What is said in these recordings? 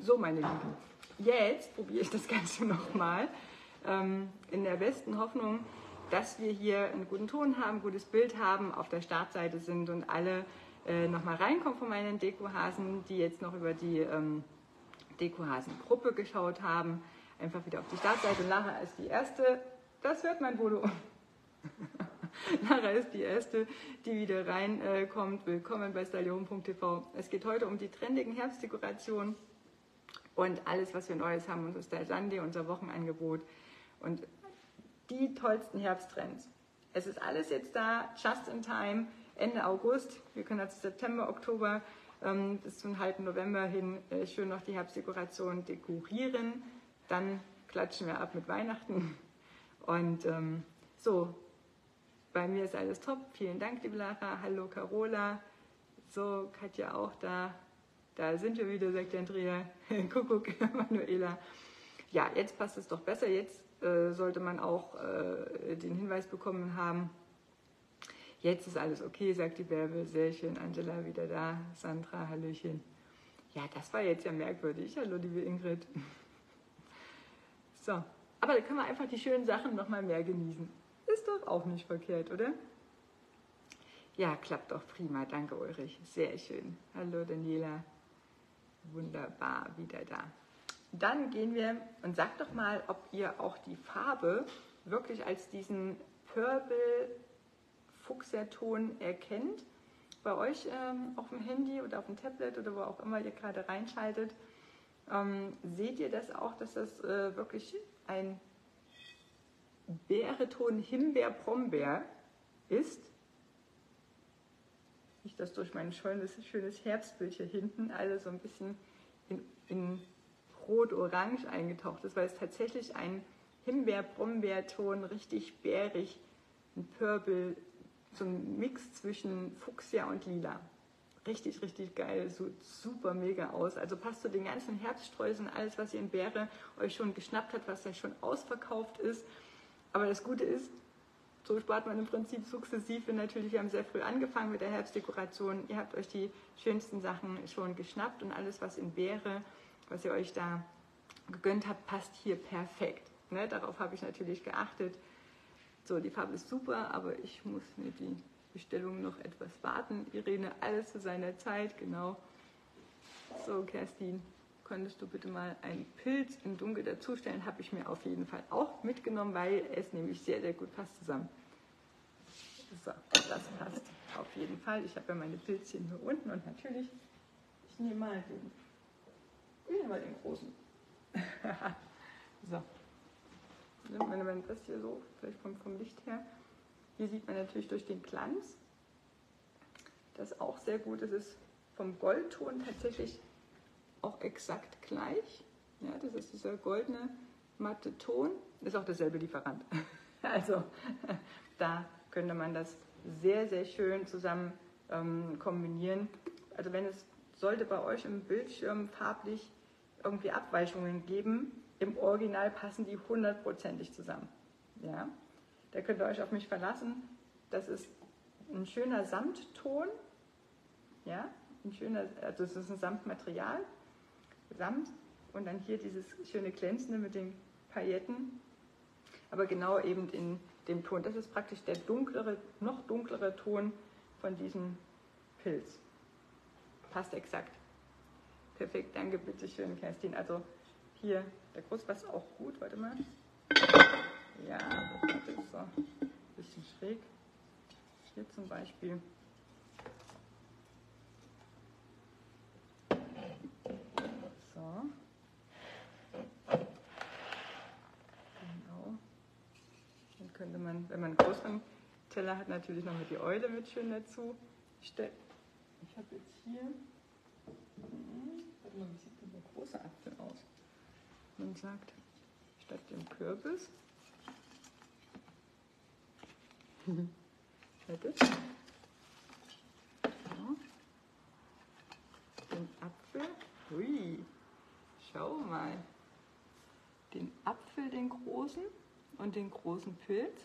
So, meine Lieben, jetzt probiere ich das Ganze nochmal ähm, in der besten Hoffnung, dass wir hier einen guten Ton haben, gutes Bild haben, auf der Startseite sind und alle äh, nochmal reinkommen von meinen Dekohasen, die jetzt noch über die ähm, Dekohasen-Gruppe geschaut haben. Einfach wieder auf die Startseite. Lara ist die erste. Das hört mein Bodo. Lara ist die erste, die wieder reinkommt. Willkommen bei stylium.tv. Es geht heute um die trendigen Herbstdekorationen und alles, was wir Neues haben, unser Style Sunday, unser Wochenangebot und die tollsten Herbsttrends. Es ist alles jetzt da, just in time, Ende August. Wir können also September, Oktober ähm, bis zum halben November hin äh, schön noch die Herbstdekoration dekorieren. Dann klatschen wir ab mit Weihnachten. Und ähm, so, bei mir ist alles top. Vielen Dank, liebe Lara. Hallo, Carola. So, Katja auch da. Da sind wir wieder, sagt Andrea. Kuckuck, Manuela. Ja, jetzt passt es doch besser. Jetzt äh, sollte man auch äh, den Hinweis bekommen haben, jetzt ist alles okay, sagt die Bärbel. Sehr schön, Angela wieder da. Sandra, Hallöchen. Ja, das war jetzt ja merkwürdig. Hallo, liebe Ingrid. So, aber da können wir einfach die schönen Sachen nochmal mehr genießen. Ist doch auch nicht verkehrt, oder? Ja, klappt doch prima. Danke, Ulrich. Sehr schön. Hallo, Daniela. Wunderbar, wieder da. Dann gehen wir und sagt doch mal, ob ihr auch die Farbe wirklich als diesen Purple Fuchserton erkennt. Bei euch ähm, auf dem Handy oder auf dem Tablet oder wo auch immer ihr gerade reinschaltet, ähm, seht ihr das auch, dass das äh, wirklich ein Beereton Himbeer-Brombeer ist. Ich das durch mein schönes, schönes Herbstbild hier hinten, alle so ein bisschen in, in rot-orange eingetaucht ist, weil es tatsächlich ein Himbeer-Brombeerton, richtig bärig, ein Purple, so ein Mix zwischen Fuchsia und Lila. Richtig, richtig geil, so super mega aus. Also passt zu den ganzen Herbststreuseln, alles, was ihr in Beere euch schon geschnappt hat, was ja schon ausverkauft ist. Aber das Gute ist, so spart man im Prinzip sukzessive natürlich. Wir haben sehr früh angefangen mit der Herbstdekoration. Ihr habt euch die schönsten Sachen schon geschnappt und alles, was in Beere was ihr euch da gegönnt habt, passt hier perfekt. Ne? Darauf habe ich natürlich geachtet. So, die Farbe ist super, aber ich muss mir die Bestellung noch etwas warten. Irene, alles zu seiner Zeit, genau. So, Kerstin, könntest du bitte mal einen Pilz in Dunkel dazustellen? Habe ich mir auf jeden Fall auch mitgenommen, weil es nämlich sehr, sehr gut passt zusammen. So, das passt auf jeden Fall. Ich habe ja meine Pilzchen hier unten und natürlich, ich nehme mal den ich nehme mal den großen. so. Wenn man das hier so, vielleicht vom, vom Licht her, hier sieht man natürlich durch den Glanz, das auch sehr gut ist, ist vom Goldton tatsächlich auch exakt gleich. Ja, das ist dieser goldene matte Ton, ist auch derselbe Lieferant. Also da könnte man das sehr, sehr schön zusammen ähm, kombinieren. Also wenn es sollte bei euch im Bildschirm farblich irgendwie Abweichungen geben. Im Original passen die hundertprozentig zusammen. Ja? Da könnt ihr euch auf mich verlassen. Das ist ein schöner Samtton. Ja? Ein schöner, also es ist ein Samtmaterial. Samt. Und dann hier dieses schöne Glänzende mit den Pailletten. Aber genau eben in dem Ton. Das ist praktisch der dunklere, noch dunklere Ton von diesem Pilz. Passt exakt. Perfekt, danke, bitteschön, Kerstin. Also hier, der Großpass auch gut, warte mal. Ja, das ist so ein bisschen schräg. Hier zum Beispiel. So. Genau. Dann könnte man, wenn man einen größeren Teller hat, natürlich noch mit die Eule mit schön dazu. Ich habe jetzt hier mal, wie sieht denn der große Apfel aus? Man sagt, statt dem Kürbis, Warte. So. Den Apfel. Hui. Schau mal. Den Apfel, den großen und den großen Pilz.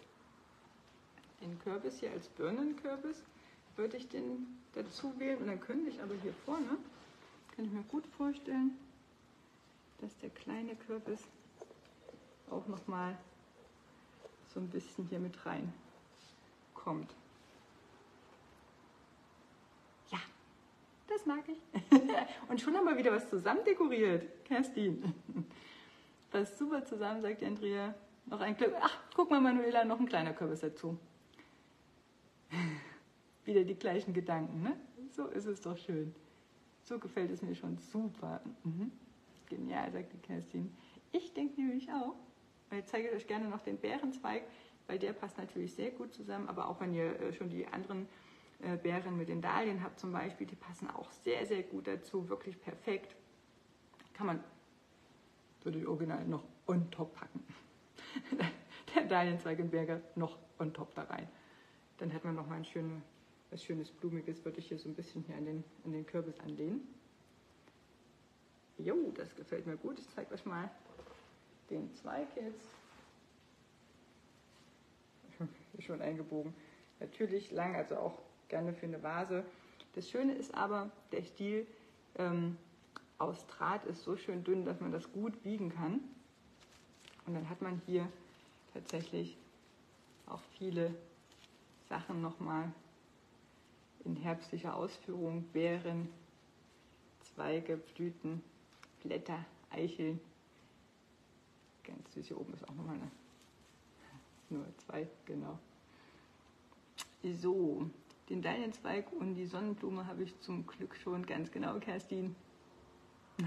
Den Kürbis hier als Birnenkürbis würde ich den dazu wählen und dann könnte ich aber hier vorne kann ich mir gut vorstellen, dass der kleine Kürbis auch noch mal so ein bisschen hier mit rein kommt. Ja, das mag ich. Und schon haben wir wieder was zusammen dekoriert, Kerstin. Passt super zusammen, sagt Andrea. Noch ein Kürbis. Ach, guck mal, Manuela, noch ein kleiner Kürbis dazu. Wieder die gleichen Gedanken, ne? So ist es doch schön. So gefällt es mir schon super. Mhm. Genial, sagt die Kerstin. Ich denke nämlich auch. Ich zeige euch gerne noch den Bärenzweig, weil der passt natürlich sehr gut zusammen. Aber auch wenn ihr äh, schon die anderen äh, Beeren mit den Dahlien habt zum Beispiel, die passen auch sehr, sehr gut dazu. Wirklich perfekt. Kann man, würde ich original noch on top packen. der Dahlienzweig im Berger noch on top da rein. Dann hat man noch mal ein schöne, was schönes Blumiges, würde ich hier so ein bisschen hier an den, an den Kürbis anlehnen. Jo, das gefällt mir gut. Ich zeige euch mal den Zweig jetzt. Schon eingebogen. Natürlich lang, also auch gerne für eine Vase. Das Schöne ist aber, der Stiel ähm, aus Draht ist so schön dünn, dass man das gut biegen kann. Und dann hat man hier tatsächlich auch viele Sachen nochmal in herbstlicher Ausführung. Beeren, Zweige, Blüten, Blätter, Eicheln. Ganz süß, hier oben ist auch nochmal eine. Nur zwei, genau. So, den Leinenzweig und die Sonnenblume habe ich zum Glück schon ganz genau, Kerstin.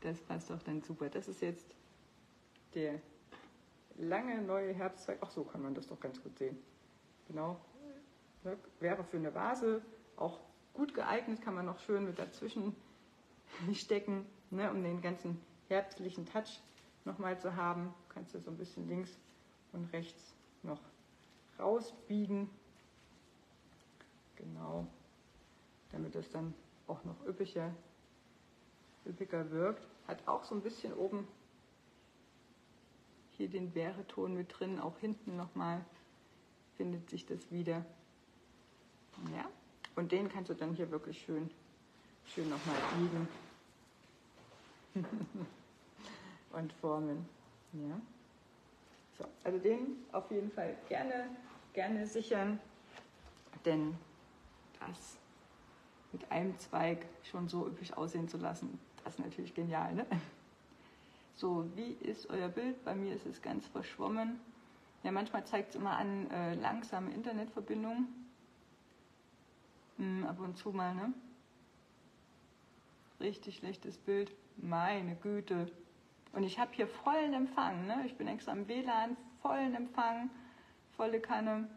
Das passt doch dann super. Das ist jetzt der lange neue Herbstzweig. Ach so kann man das doch ganz gut sehen. Genau. Wäre für eine Vase auch gut geeignet, kann man noch schön mit dazwischen stecken, ne, um den ganzen herbstlichen Touch nochmal zu haben. Kannst du so ein bisschen links und rechts noch rausbiegen. Genau. Damit das dann auch noch üppiger, üppiger wirkt. Hat auch so ein bisschen oben hier den Bäreton mit drin, auch hinten nochmal findet sich das wieder. Ja, und den kannst du dann hier wirklich schön, schön nochmal biegen und formen. Ja. So, also den auf jeden Fall gerne, gerne sichern, denn das mit einem Zweig schon so üppig aussehen zu lassen, das ist natürlich genial. Ne? So, wie ist euer Bild? Bei mir ist es ganz verschwommen. Ja, manchmal zeigt es immer an äh, langsame Internetverbindung. Hm, ab und zu mal, ne? Richtig schlechtes Bild. Meine Güte. Und ich habe hier vollen Empfang, ne? Ich bin extra im WLAN, vollen Empfang, volle Kanne.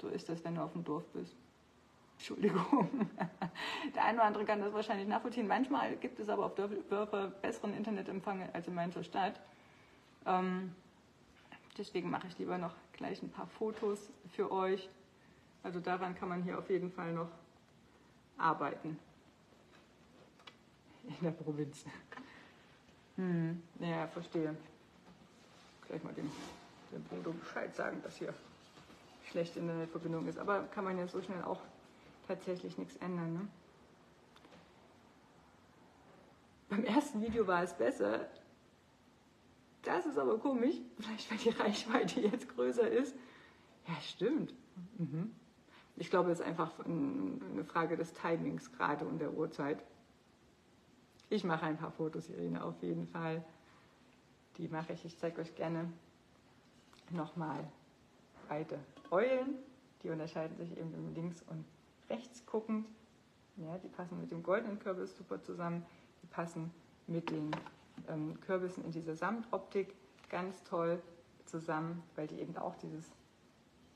So ist das, wenn du auf dem Dorf bist. Entschuldigung. Der eine oder andere kann das wahrscheinlich nachvollziehen. Manchmal gibt es aber auf Dörfer besseren Internetempfang als in mancher Stadt. Ähm, deswegen mache ich lieber noch gleich ein paar Fotos für euch. Also daran kann man hier auf jeden Fall noch arbeiten. In der Provinz. Hm, ja, verstehe. Gleich mal dem, dem Bruder Bescheid sagen, dass hier schlechte Internetverbindung ist. Aber kann man ja so schnell auch tatsächlich nichts ändern. Ne? Beim ersten Video war es besser. Das ist aber komisch. Vielleicht, weil die Reichweite jetzt größer ist. Ja, stimmt. Mhm. Ich glaube, es ist einfach eine Frage des Timings gerade und der Uhrzeit. Ich mache ein paar Fotos, Irene, auf jeden Fall. Die mache ich. Ich zeige euch gerne nochmal beide Eulen. Die unterscheiden sich eben links und rechts guckend. Ja, die passen mit dem goldenen Kürbis super zusammen. Die passen mit den ähm, Kürbissen in dieser Samtoptik ganz toll zusammen, weil die eben auch dieses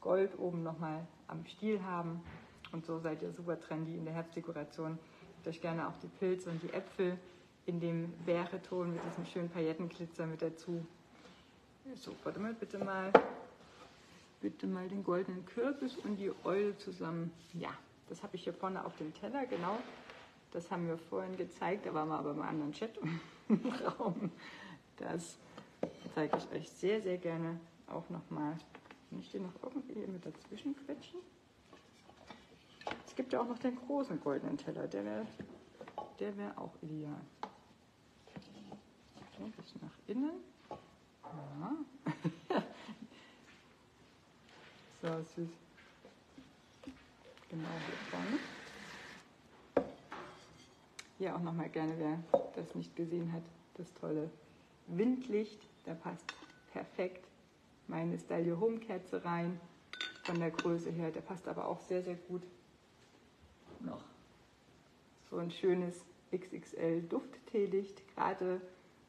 Gold oben nochmal am Stiel haben. Und so seid ihr super trendy in der Herbstdekoration. Nehmt euch gerne auch die Pilze und die Äpfel in dem Bäreton mit diesem schönen Paillettenglitzer mit dazu. So, warte mal, bitte mal, bitte mal den goldenen Kürbis und die Eule zusammen. Ja, das habe ich hier vorne auf dem Teller, genau. Das haben wir vorhin gezeigt, da waren wir aber im anderen Chatraum. Das zeige ich euch sehr, sehr gerne auch nochmal. Kann ich den noch irgendwie hier mit dazwischen quetschen? Es gibt ja auch noch den großen goldenen Teller, der wäre der wär auch ideal. So, ein bisschen nach innen. Ja. so süß. Genau hier vorne. Hier auch nochmal gerne, wer das nicht gesehen hat, das tolle Windlicht. Da passt perfekt meine Stylio Home Kerze rein. Von der Größe her. Der passt aber auch sehr, sehr gut noch so ein schönes XXL Duftteelicht. Gerade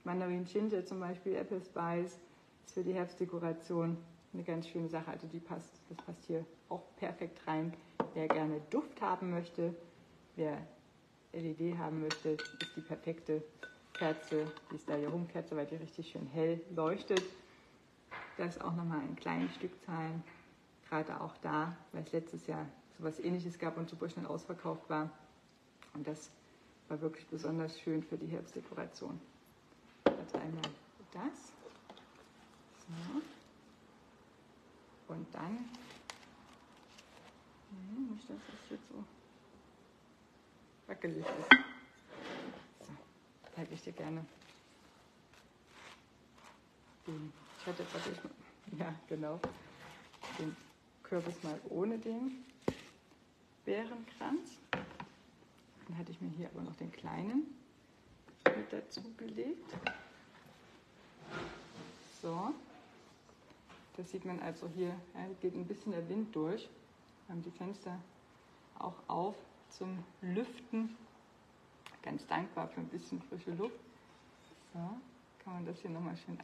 Mandarin Ginger zum Beispiel, Apple Spice ist für die Herbstdekoration eine ganz schöne Sache. Also die passt, das passt hier auch perfekt rein. Wer gerne Duft haben möchte, wer LED haben möchte, ist die perfekte Kerze, die Style Home Kerze, weil die richtig schön hell leuchtet. Das auch nochmal in kleinen Stückzahlen, gerade auch da, weil es letztes Jahr sowas ähnliches gab und super schnell ausverkauft war. Und das war wirklich besonders schön für die Herbstdekoration. Jetzt einmal das. So. Und dann, hm, nicht, dass das jetzt so wackelig ist. So, zeige ich dir gerne. Den, ich hatte jetzt natürlich, ja genau, den Kürbis mal ohne den Bärenkranz. Dann hatte ich mir hier aber noch den kleinen mit dazu gelegt. So, das sieht man also hier, ja, geht ein bisschen der Wind durch. Wir haben die Fenster auch auf zum Lüften. Ganz dankbar für ein bisschen frische Luft. So, kann man das hier nochmal schön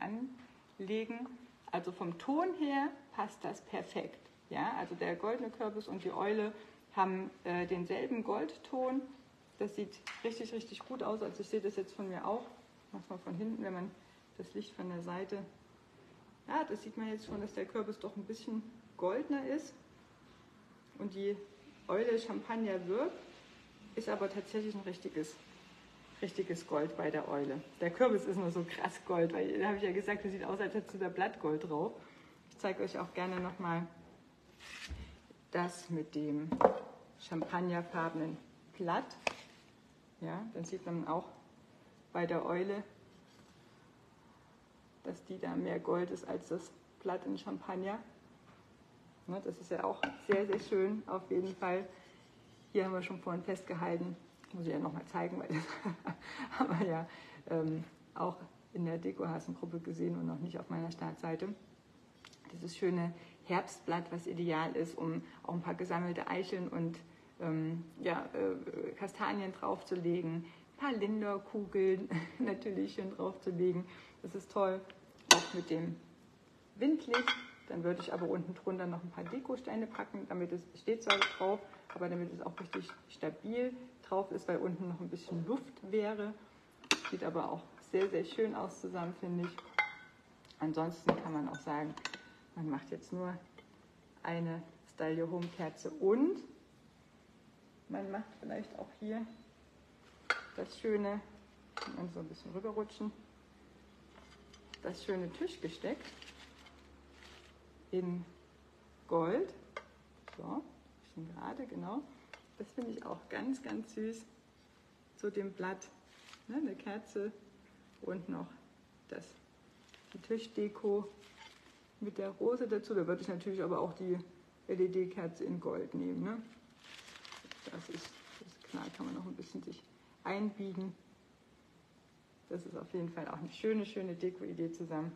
anlegen. Also vom Ton her passt das perfekt. Ja, also der goldene Kürbis und die Eule haben äh, denselben Goldton. Das sieht richtig, richtig gut aus. Also ich sehe das jetzt von mir auch. Manchmal von hinten, wenn man das Licht von der Seite. Ja, das sieht man jetzt schon, dass der Kürbis doch ein bisschen goldner ist. Und die Eule Champagner wirkt, ist aber tatsächlich ein richtiges, richtiges Gold bei der Eule. Der Kürbis ist nur so krass Gold, weil da habe ich ja gesagt, das sieht aus, als hätte da Blattgold drauf. Ich zeige euch auch gerne nochmal das mit dem champagnerfarbenen Blatt. Ja, dann sieht man auch bei der Eule, dass die da mehr Gold ist als das Blatt in Champagner. Ne, das ist ja auch sehr, sehr schön auf jeden Fall. Hier haben wir schon vorhin festgehalten, muss ich ja nochmal zeigen, weil das haben wir ja ähm, auch in der Dekohasengruppe gesehen und noch nicht auf meiner Startseite. Dieses schöne Herbstblatt, was ideal ist, um auch ein paar gesammelte Eicheln und ähm, ja, äh, Kastanien draufzulegen, ein paar Linderkugeln natürlich schön draufzulegen. Das ist toll, auch mit dem Windlicht. Dann würde ich aber unten drunter noch ein paar Dekosteine packen, damit es steht zwar drauf, aber damit es auch richtig stabil drauf ist, weil unten noch ein bisschen Luft wäre. Sieht aber auch sehr, sehr schön aus zusammen, finde ich. Ansonsten kann man auch sagen, man macht jetzt nur eine Style Your Home Kerze und man macht vielleicht auch hier das schöne, und so ein bisschen rüberrutschen, das schöne Tischgesteck in Gold. So, bisschen gerade, genau. Das finde ich auch ganz, ganz süß. Zu dem Blatt ne, eine Kerze und noch das, die Tischdeko mit der Rose dazu. Da würde ich natürlich aber auch die LED-Kerze in Gold nehmen. Ne? Das, ist, das klar, kann man noch ein bisschen sich einbiegen. Das ist auf jeden Fall auch eine schöne, schöne Deko-Idee zusammen.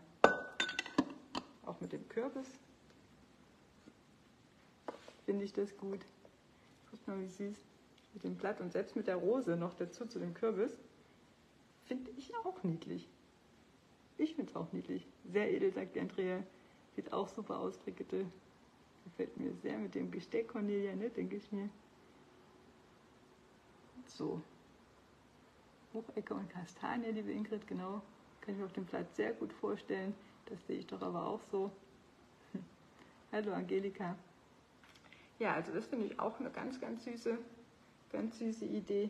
Auch mit dem Kürbis finde ich das gut. Guck mal, wie süß. Mit dem Blatt und selbst mit der Rose noch dazu zu dem Kürbis. Finde ich auch niedlich. Ich finde es auch niedlich. Sehr edel, sagt die Andrea. Sieht auch super aus, Brigitte. Gefällt mir sehr mit dem Gesteck, Cornelia, ne? denke ich mir. So. Buchecke und Kastanie, liebe Ingrid, genau. Kann ich mir auf dem Platz sehr gut vorstellen. Das sehe ich doch aber auch so. Hallo Angelika. Ja, also das finde ich auch eine ganz, ganz süße, ganz süße Idee.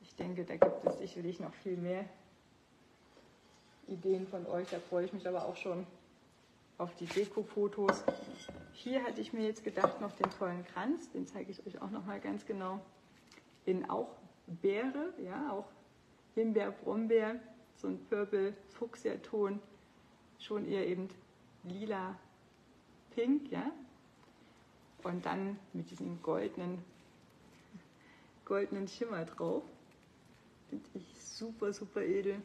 Ich denke, da gibt es sicherlich noch viel mehr Ideen von euch. Da freue ich mich aber auch schon auf die Deko-Fotos. Hier hatte ich mir jetzt gedacht, noch den tollen Kranz, den zeige ich euch auch noch mal ganz genau. In auch Beere, ja, auch Himbeer, Brombeer, so ein Purple-Fuchsia-Ton, schon eher eben lila, pink, ja. Und dann mit diesem goldenen, goldenen Schimmer drauf. Finde ich super, super edel.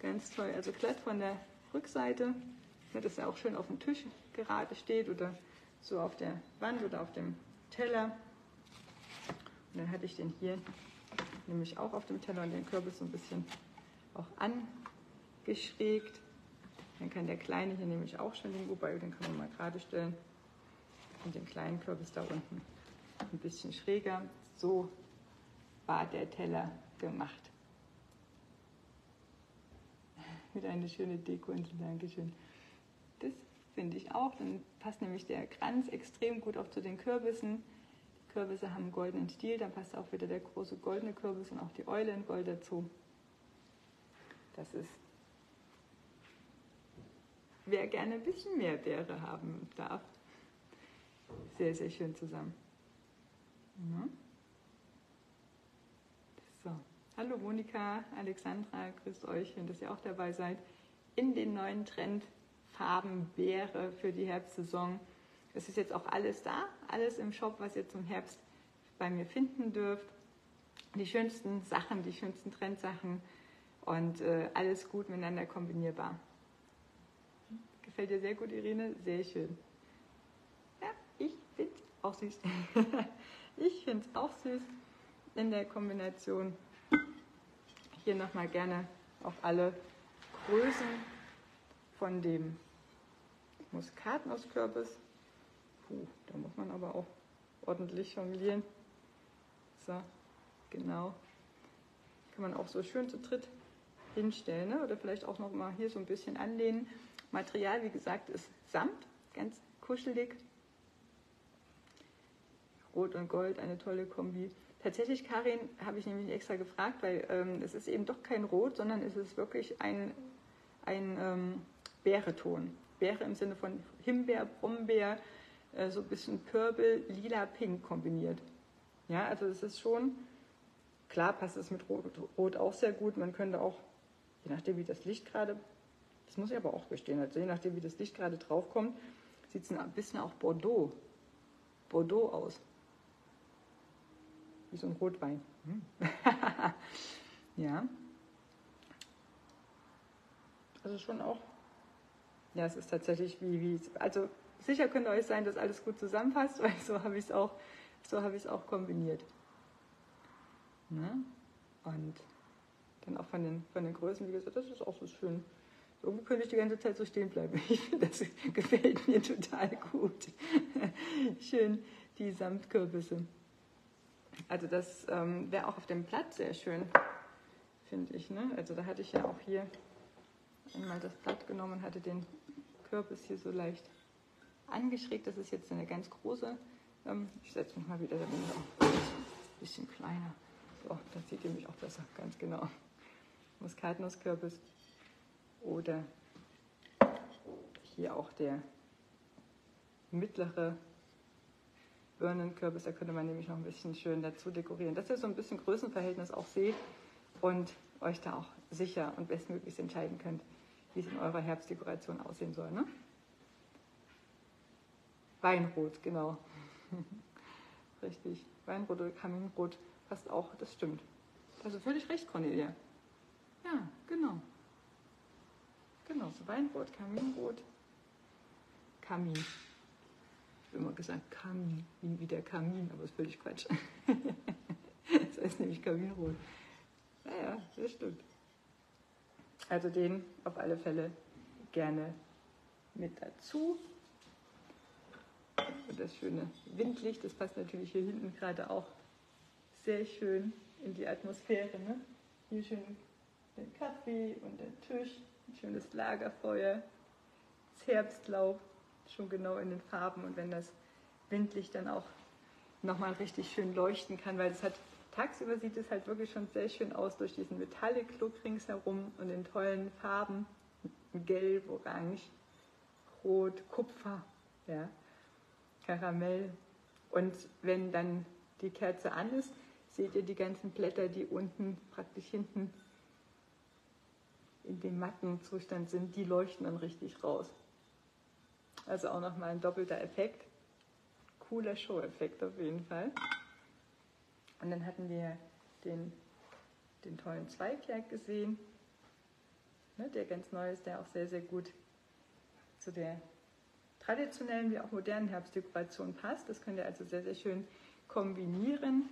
Ganz toll. Also glatt von der Rückseite, dass er auch schön auf dem Tisch gerade steht oder so auf der Wand oder auf dem Teller. Und dann hatte ich den hier nämlich auch auf dem Teller und den Kürbis so ein bisschen auch angeschrägt. Dann kann der kleine hier nämlich auch schon den wobei den kann man mal gerade stellen. Und den kleinen Kürbis da unten ein bisschen schräger. So war der Teller gemacht. Mit einer schönen Deko und Dankeschön. Das finde ich auch. Dann passt nämlich der Kranz extrem gut auch zu den Kürbissen. Die Kürbisse haben einen goldenen Stiel, dann passt auch wieder der große goldene Kürbis und auch die Eule in Gold dazu. Das ist, wer gerne ein bisschen mehr Beere haben darf, sehr, sehr schön zusammen. Ja. So. Hallo Monika, Alexandra, grüßt euch, schön, dass ihr auch dabei seid. In den neuen Trend Farbenbeere für die Herbstsaison. Es ist jetzt auch alles da, alles im Shop, was ihr zum Herbst bei mir finden dürft. Die schönsten Sachen, die schönsten Trendsachen und äh, alles gut miteinander kombinierbar. Gefällt dir sehr gut, Irene? Sehr schön. Ja, ich finde es auch süß. ich finde es auch süß in der Kombination. Hier nochmal gerne auf alle Größen von dem Muskatnusskürbis. Puh, da muss man aber auch ordentlich jonglieren. So, genau. Kann man auch so schön zu dritt hinstellen ne? oder vielleicht auch noch mal hier so ein bisschen anlehnen. Material, wie gesagt, ist Samt, ganz kuschelig. Rot und Gold, eine tolle Kombi. Tatsächlich, Karin, habe ich nämlich extra gefragt, weil ähm, es ist eben doch kein Rot, sondern es ist wirklich ein, ein ähm, Beereton. Beere im Sinne von Himbeer, Brombeer, äh, so ein bisschen Purple, lila, pink kombiniert. Ja, also es ist schon, klar passt es mit Rot, Rot auch sehr gut. Man könnte auch, je nachdem wie das Licht gerade, das muss ich aber auch gestehen, also je nachdem wie das Licht gerade drauf kommt, sieht es ein bisschen auch Bordeaux, Bordeaux aus. Wie so ein Rotwein. Hm. ja. Also schon auch ja, es ist tatsächlich wie, wie, also sicher könnt ihr euch sein, dass alles gut zusammenpasst, weil so habe ich es auch, so habe ich es auch kombiniert. Ne? Und dann auch von den, von den Größen, wie gesagt, das ist auch so schön. Irgendwo könnte ich die ganze Zeit so stehen bleiben. Das gefällt mir total gut. schön, die Samtkürbisse. Also das ähm, wäre auch auf dem Blatt sehr schön, finde ich. Ne? Also da hatte ich ja auch hier einmal das Blatt genommen und hatte den Kürbis hier so leicht angeschrägt. Das ist jetzt eine ganz große. Ähm, ich setze mich mal wieder, da ich auch ein bisschen kleiner. So, dann sieht ihr mich auch besser, ganz genau. Muskatnusskürbis oder hier auch der mittlere Birnenkürbis. Da könnte man nämlich noch ein bisschen schön dazu dekorieren, dass ihr so ein bisschen Größenverhältnis auch seht und euch da auch sicher und bestmöglich entscheiden könnt, wie es in eurer Herbstdekoration aussehen soll. Ne? Weinrot, genau. Richtig. Weinrot oder Kaminrot passt auch, das stimmt. Also völlig recht, Cornelia. Ja, genau. Genau, so Weinrot, Kaminrot, Kamin. Habe immer gesagt Kamin, wie der Kamin, aber das ist völlig Quatsch. das heißt nämlich Kaminrot. Naja, das stimmt. Also den auf alle Fälle gerne mit dazu. Und das schöne Windlicht, das passt natürlich hier hinten gerade auch sehr schön in die Atmosphäre. Ne? Hier schön den Kaffee und den Tisch, ein schönes Lagerfeuer, das Herbstlaub, schon genau in den Farben. Und wenn das Windlicht dann auch nochmal richtig schön leuchten kann, weil es hat Tagsüber sieht es halt wirklich schon sehr schön aus durch diesen Metallic-Look ringsherum und den tollen Farben. Gelb, Orange, Rot, Kupfer, ja, Karamell. Und wenn dann die Kerze an ist, seht ihr die ganzen Blätter, die unten praktisch hinten in dem matten Zustand sind, die leuchten dann richtig raus. Also auch nochmal ein doppelter Effekt. Cooler Show-Effekt auf jeden Fall. Und dann hatten wir den, den tollen Zweigwerk gesehen, ne, der ganz neu ist, der auch sehr, sehr gut zu der traditionellen wie auch modernen Herbstdekoration passt. Das könnt ihr also sehr, sehr schön kombinieren.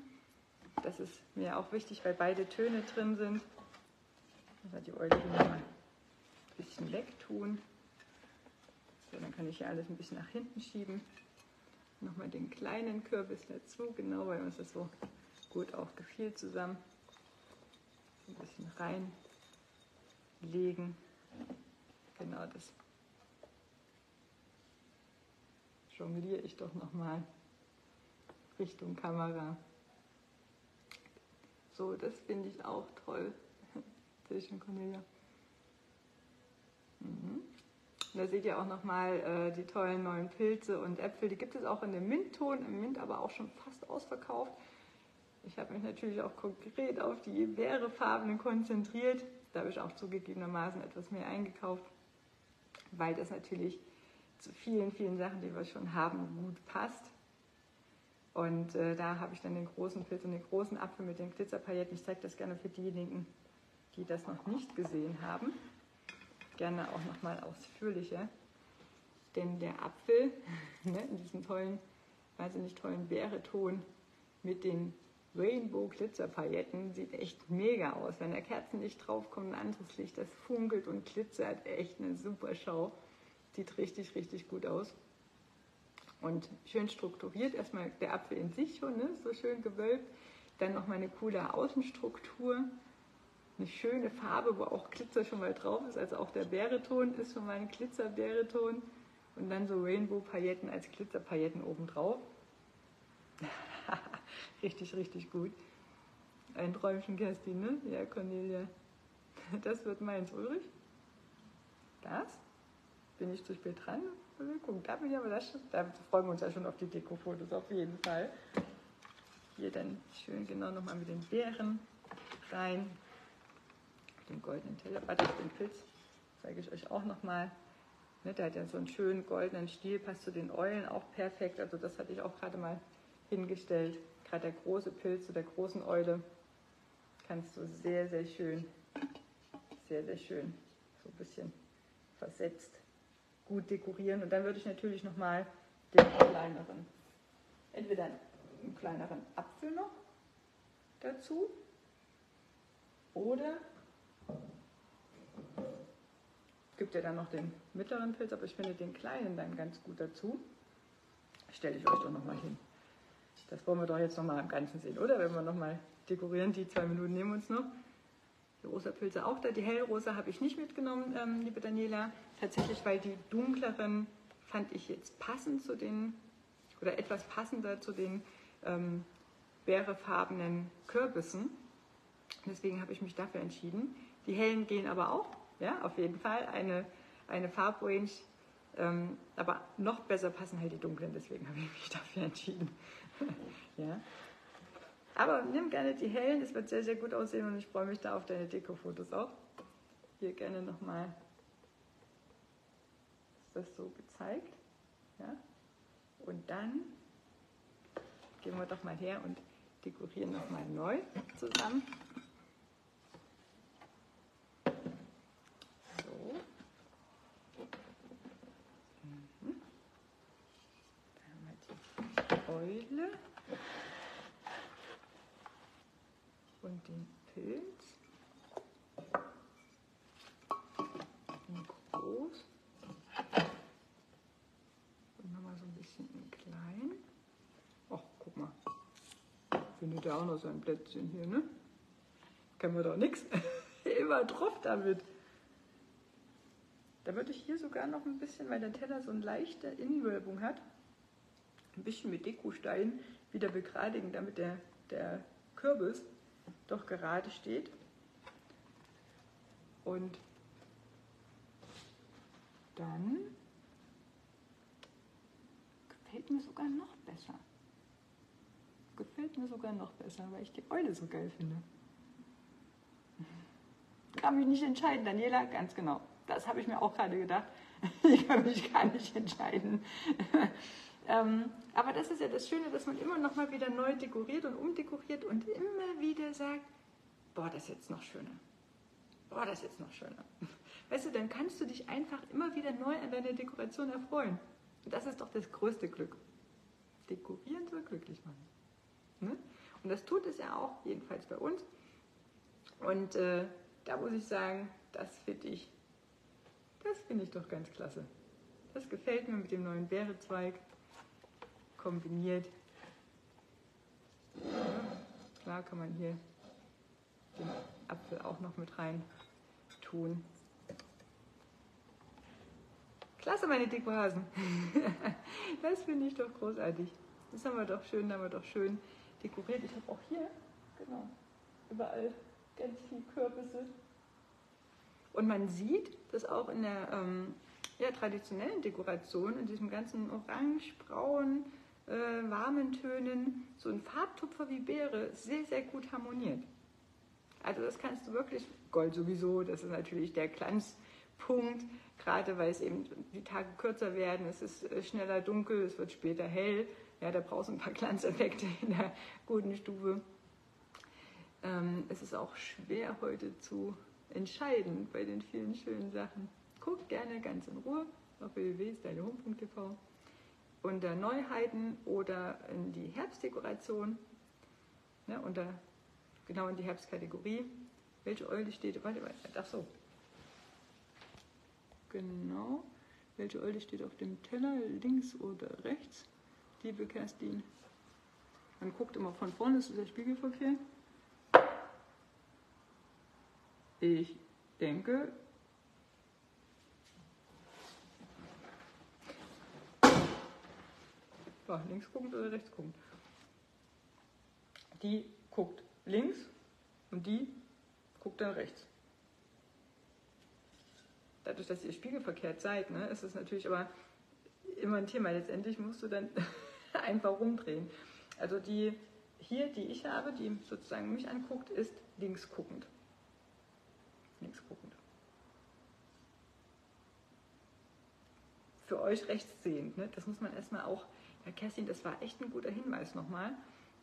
Das ist mir auch wichtig, weil beide Töne drin sind. Also die Eule hier nochmal ein bisschen wegtun. So, dann kann ich hier alles ein bisschen nach hinten schieben. Nochmal den kleinen Kürbis dazu, genau, weil uns das so gut auch gefiel zusammen. Ein bisschen reinlegen. Genau das jongliere ich doch nochmal Richtung Kamera. So, das finde ich auch toll. Sehr schön, Cornelia. Mhm. Da seht ihr auch nochmal äh, die tollen neuen Pilze und Äpfel. Die gibt es auch in dem Mintton, im Mint aber auch schon fast ausverkauft. Ich habe mich natürlich auch konkret auf die Beerefarbenen konzentriert. Da habe ich auch zugegebenermaßen etwas mehr eingekauft, weil das natürlich zu vielen, vielen Sachen, die wir schon haben, gut passt. Und äh, da habe ich dann den großen Pilz und den großen Apfel mit den Glitzerpailletten. Ich zeige das gerne für diejenigen, die das noch nicht gesehen haben. Gerne auch nochmal ausführlicher. Denn der Apfel ne, in diesem tollen, wahnsinnig tollen Beereton mit den Rainbow Glitzerpailletten sieht echt mega aus. Wenn da Kerzenlicht draufkommt, ein anderes Licht, das funkelt und glitzert, echt eine super Schau. Sieht richtig, richtig gut aus. Und schön strukturiert, erstmal der Apfel in sich schon, ne? so schön gewölbt. Dann nochmal eine coole Außenstruktur, eine schöne Farbe, wo auch Glitzer schon mal drauf ist. Also auch der Bäreton ist schon mal ein Glitzerbäreton. Und dann so Rainbow-Pailletten als Glitzerpailletten obendrauf. richtig, richtig gut. Ein Träumchen, Kerstin, ne? Ja, Cornelia. Das wird meins, Ulrich. Das? Bin ich zu spät dran? Da bin ich aber das, da freuen wir uns ja schon auf die Deko-Fotos, auf jeden Fall. Hier dann schön genau nochmal mit den Beeren rein. Den goldenen Teller, warte, den Pilz zeige ich euch auch nochmal. Ne, der hat ja so einen schönen goldenen Stiel, passt zu den Eulen auch perfekt. Also das hatte ich auch gerade mal hingestellt. Gerade der große Pilz zu der großen Eule kannst du sehr, sehr schön, sehr, sehr schön so ein bisschen versetzt gut dekorieren. Und dann würde ich natürlich nochmal den kleineren, entweder einen kleineren Apfel noch dazu oder es gibt ja dann noch den mittleren Pilz, aber ich finde den kleinen dann ganz gut dazu. Stelle ich euch doch nochmal hin. Das wollen wir doch jetzt nochmal im Ganzen sehen, oder? Wenn wir nochmal dekorieren, die zwei Minuten nehmen wir uns noch. Die rosa Pilze auch da. Die hellrosa habe ich nicht mitgenommen, ähm, liebe Daniela. Tatsächlich, weil die dunkleren fand ich jetzt passend zu den, oder etwas passender zu den ähm, bärefarbenen Kürbissen. Deswegen habe ich mich dafür entschieden. Die hellen gehen aber auch, ja, auf jeden Fall. Eine, eine Farbrange, ähm, aber noch besser passen halt die dunklen, deswegen habe ich mich dafür entschieden. ja. Aber nimm gerne die hellen, es wird sehr, sehr gut aussehen und ich freue mich da auf deine Deko-Fotos auch. Hier gerne nochmal ist das so gezeigt. Ja? Und dann gehen wir doch mal her und dekorieren nochmal neu zusammen. So. Mhm. Da haben wir die Eule. und den Pilz. In groß. Und nochmal so ein bisschen in klein. Ach, guck mal. Findet ja auch noch sein Plätzchen hier, ne? Kennen wir doch nichts. Immer drauf damit. Da würde ich hier sogar noch ein bisschen, weil der Teller so eine leichte Innenwölbung hat, ein bisschen mit Dekostein wieder begradigen, damit der, der Kürbis doch gerade steht. Und dann gefällt mir sogar noch besser. Gefällt mir sogar noch besser, weil ich die Eule so geil finde. kann mich nicht entscheiden. Daniela, ganz genau. Das habe ich mir auch gerade gedacht. Ich kann mich gar nicht entscheiden. Ähm, aber das ist ja das Schöne, dass man immer noch mal wieder neu dekoriert und umdekoriert und immer wieder sagt, boah, das ist jetzt noch schöner. Boah, das ist jetzt noch schöner. Weißt du, dann kannst du dich einfach immer wieder neu an deiner Dekoration erfreuen. Und das ist doch das größte Glück. Dekorieren soll glücklich machen. Ne? Und das tut es ja auch, jedenfalls bei uns. Und äh, da muss ich sagen, das finde ich, das finde ich doch ganz klasse. Das gefällt mir mit dem neuen Beerezweig kombiniert. Klar kann man hier den Apfel auch noch mit rein tun. Klasse, meine Dekohasen. das finde ich doch großartig. Das haben wir doch schön, haben wir doch schön dekoriert. Ich habe auch hier, genau, überall ganz viel Kürbisse. Und man sieht, dass auch in der ähm, ja, traditionellen Dekoration, in diesem ganzen orange, braun, äh, warmen Tönen, so ein Farbtupfer wie Beere sehr, sehr gut harmoniert. Also das kannst du wirklich, Gold sowieso, das ist natürlich der Glanzpunkt, gerade weil es eben die Tage kürzer werden, es ist äh, schneller dunkel, es wird später hell. Ja, da brauchst du ein paar Glanzeffekte in der guten Stube. Ähm, es ist auch schwer heute zu entscheiden bei den vielen schönen Sachen. Guck gerne ganz in Ruhe auf www.stylehome.tv unter Neuheiten oder in die Herbstdekoration, ne, unter, genau in die Herbstkategorie. Welche Eule steht, warte, warte, ach so. Genau. Welche Eule steht auf dem Teller, links oder rechts? Liebe Kerstin. Man guckt immer von vorne, ist der Spiegelverkehr. Ich denke, war links guckend oder rechts guckend. Die guckt links und die guckt dann rechts. Dadurch, dass ihr spiegelverkehrt seid, ne, ist es natürlich aber immer ein Thema. Letztendlich musst du dann einfach rumdrehen. Also die hier, die ich habe, die sozusagen mich anguckt, ist links guckend links guckend. Für euch rechtssehend, ne? das muss man erstmal auch, ja Kerstin, das war echt ein guter Hinweis nochmal,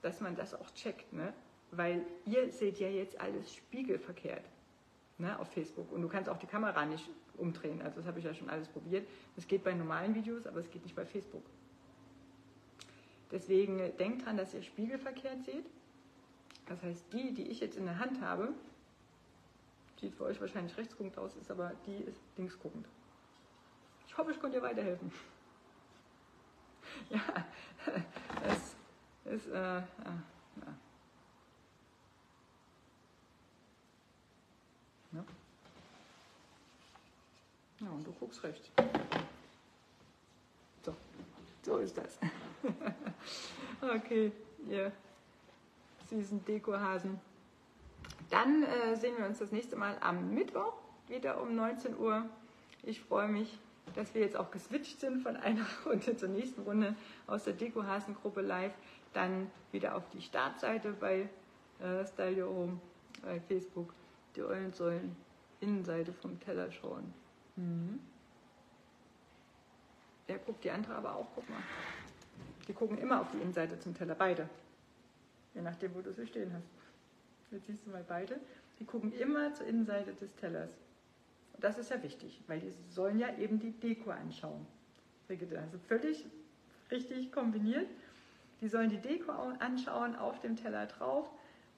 dass man das auch checkt, ne? weil ihr seht ja jetzt alles spiegelverkehrt ne, auf Facebook und du kannst auch die Kamera nicht umdrehen, also das habe ich ja schon alles probiert. Das geht bei normalen Videos, aber es geht nicht bei Facebook. Deswegen äh, denkt dran, dass ihr spiegelverkehrt seht. Das heißt, die, die ich jetzt in der Hand habe, Sieht für euch wahrscheinlich rechtsguckend aus, ist aber die ist linksguckend. Ich hoffe, ich konnte dir weiterhelfen. ja, es ist, äh, ah, ja. ja. Ja, und du guckst rechts. So, so ist das. okay, ihr süßen Dekohasen. Dann äh, sehen wir uns das nächste Mal am Mittwoch wieder um 19 Uhr. Ich freue mich, dass wir jetzt auch geswitcht sind von einer Runde zur nächsten Runde aus der Deko-Hasen-Gruppe live. Dann wieder auf die Startseite bei äh, Style Your Home bei Facebook. Die Eulen sollen Innenseite vom Teller schauen. Mhm. Der guckt die andere aber auch, guck mal. Die gucken immer auf die Innenseite zum Teller, beide. Je nachdem, wo du sie stehen hast. Jetzt siehst du mal beide. Die gucken immer zur Innenseite des Tellers. Das ist ja wichtig, weil die sollen ja eben die Deko anschauen. Also völlig richtig kombiniert. Die sollen die Deko anschauen auf dem Teller drauf.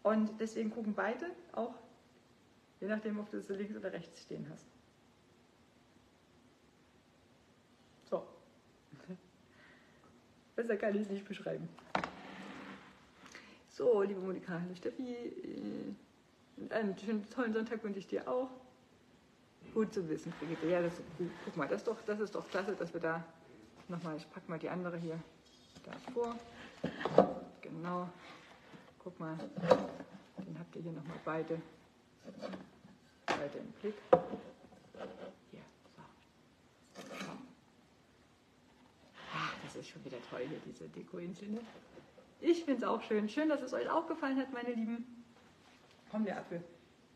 Und deswegen gucken beide auch, je nachdem, ob du sie links oder rechts stehen hast. So. Besser kann ich es nicht beschreiben. So, liebe Monika, hallo Steffi, äh, einen schönen, tollen Sonntag wünsche ich dir auch. Gut zu wissen, Brigitte. Ja, das, guck mal, das ist, doch, das ist doch klasse, dass wir da nochmal, ich packe mal die andere hier da vor. Genau. Guck mal, den habt ihr hier nochmal beide, beide im Blick. Hier, so. Ach, das ist schon wieder toll hier, diese Deko-Insel. Ne? Ich finde es auch schön. Schön, dass es euch auch gefallen hat, meine Lieben. Komm, der Apfel.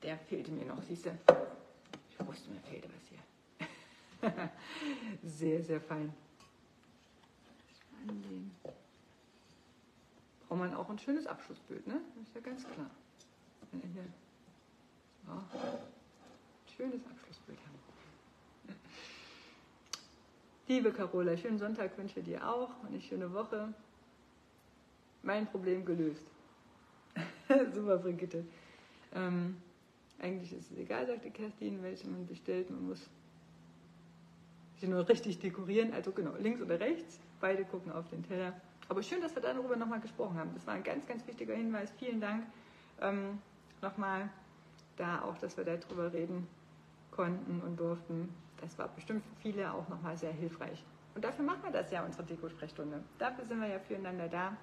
der fehlte mir noch, siehst du? Wusste, mir fehlte was hier. sehr, sehr fein. Braucht man auch ein schönes Abschlussbild, ne? Das ist ja ganz klar. Ja, schönes Abschlussbild haben. Liebe Carola, schönen Sonntag wünsche ich dir auch und eine schöne Woche. Mein Problem gelöst. Super, Brigitte. Ähm, eigentlich ist es egal, sagte Kerstin, welche man bestellt. Man muss sie nur richtig dekorieren. Also genau, links oder rechts. Beide gucken auf den Teller. Aber schön, dass wir darüber nochmal gesprochen haben. Das war ein ganz, ganz wichtiger Hinweis. Vielen Dank ähm, nochmal da auch, dass wir darüber reden konnten und durften. Das war bestimmt für viele auch nochmal sehr hilfreich. Und dafür machen wir das ja, unsere Deko-Sprechstunde. Dafür sind wir ja füreinander da.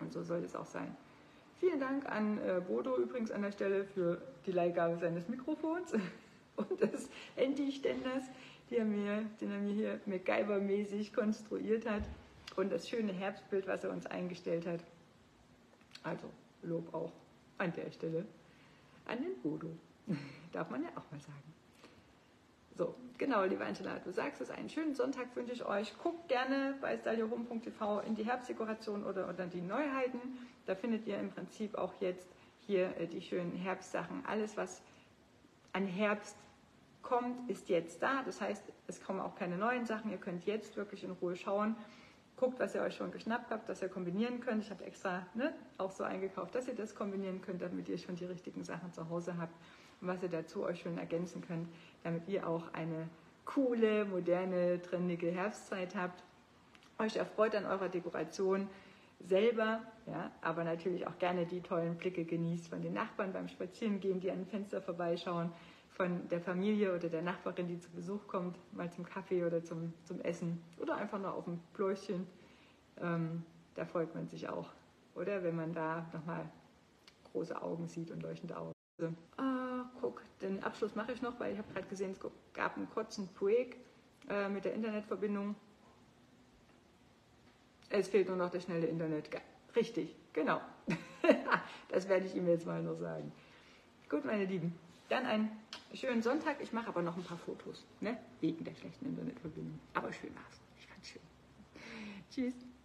Und so soll es auch sein. Vielen Dank an äh, Bodo übrigens an der Stelle für die Leihgabe seines Mikrofons und des Handy-Ständers, den er mir hier MacGyver-mäßig konstruiert hat und das schöne Herbstbild, was er uns eingestellt hat. Also Lob auch an der Stelle an den Bodo. Darf man ja auch mal sagen. So, genau, liebe Angela, du sagst es, einen schönen Sonntag wünsche ich euch. Guckt gerne bei staliorum.tv in die Herbstdekoration oder, oder die Neuheiten. Da findet ihr im Prinzip auch jetzt hier äh, die schönen Herbstsachen. Alles, was an Herbst kommt, ist jetzt da. Das heißt, es kommen auch keine neuen Sachen. Ihr könnt jetzt wirklich in Ruhe schauen. Guckt, was ihr euch schon geschnappt habt, dass ihr kombinieren könnt. Ich habe extra ne, auch so eingekauft, dass ihr das kombinieren könnt, damit ihr schon die richtigen Sachen zu Hause habt und was ihr dazu euch schön ergänzen könnt, damit ihr auch eine coole, moderne, trendige Herbstzeit habt. Euch erfreut an eurer Dekoration selber, ja, aber natürlich auch gerne die tollen Blicke genießt von den Nachbarn beim Spazierengehen, die an dem Fenster vorbeischauen, von der Familie oder der Nachbarin, die zu Besuch kommt, mal zum Kaffee oder zum, zum Essen oder einfach nur auf dem Pläuschen. Ähm, da freut man sich auch, oder? Wenn man da nochmal große Augen sieht und leuchtende Augen. Also, ah, guck, den Abschluss mache ich noch, weil ich habe gerade gesehen, es gab einen kurzen Break äh, mit der Internetverbindung. Es fehlt nur noch das schnelle Internet. Richtig, genau. das werde ich ihm jetzt mal nur sagen. Gut, meine Lieben, dann einen schönen Sonntag. Ich mache aber noch ein paar Fotos, ne? wegen der schlechten Internetverbindung. Aber schön war's. Ich fand's schön. Tschüss.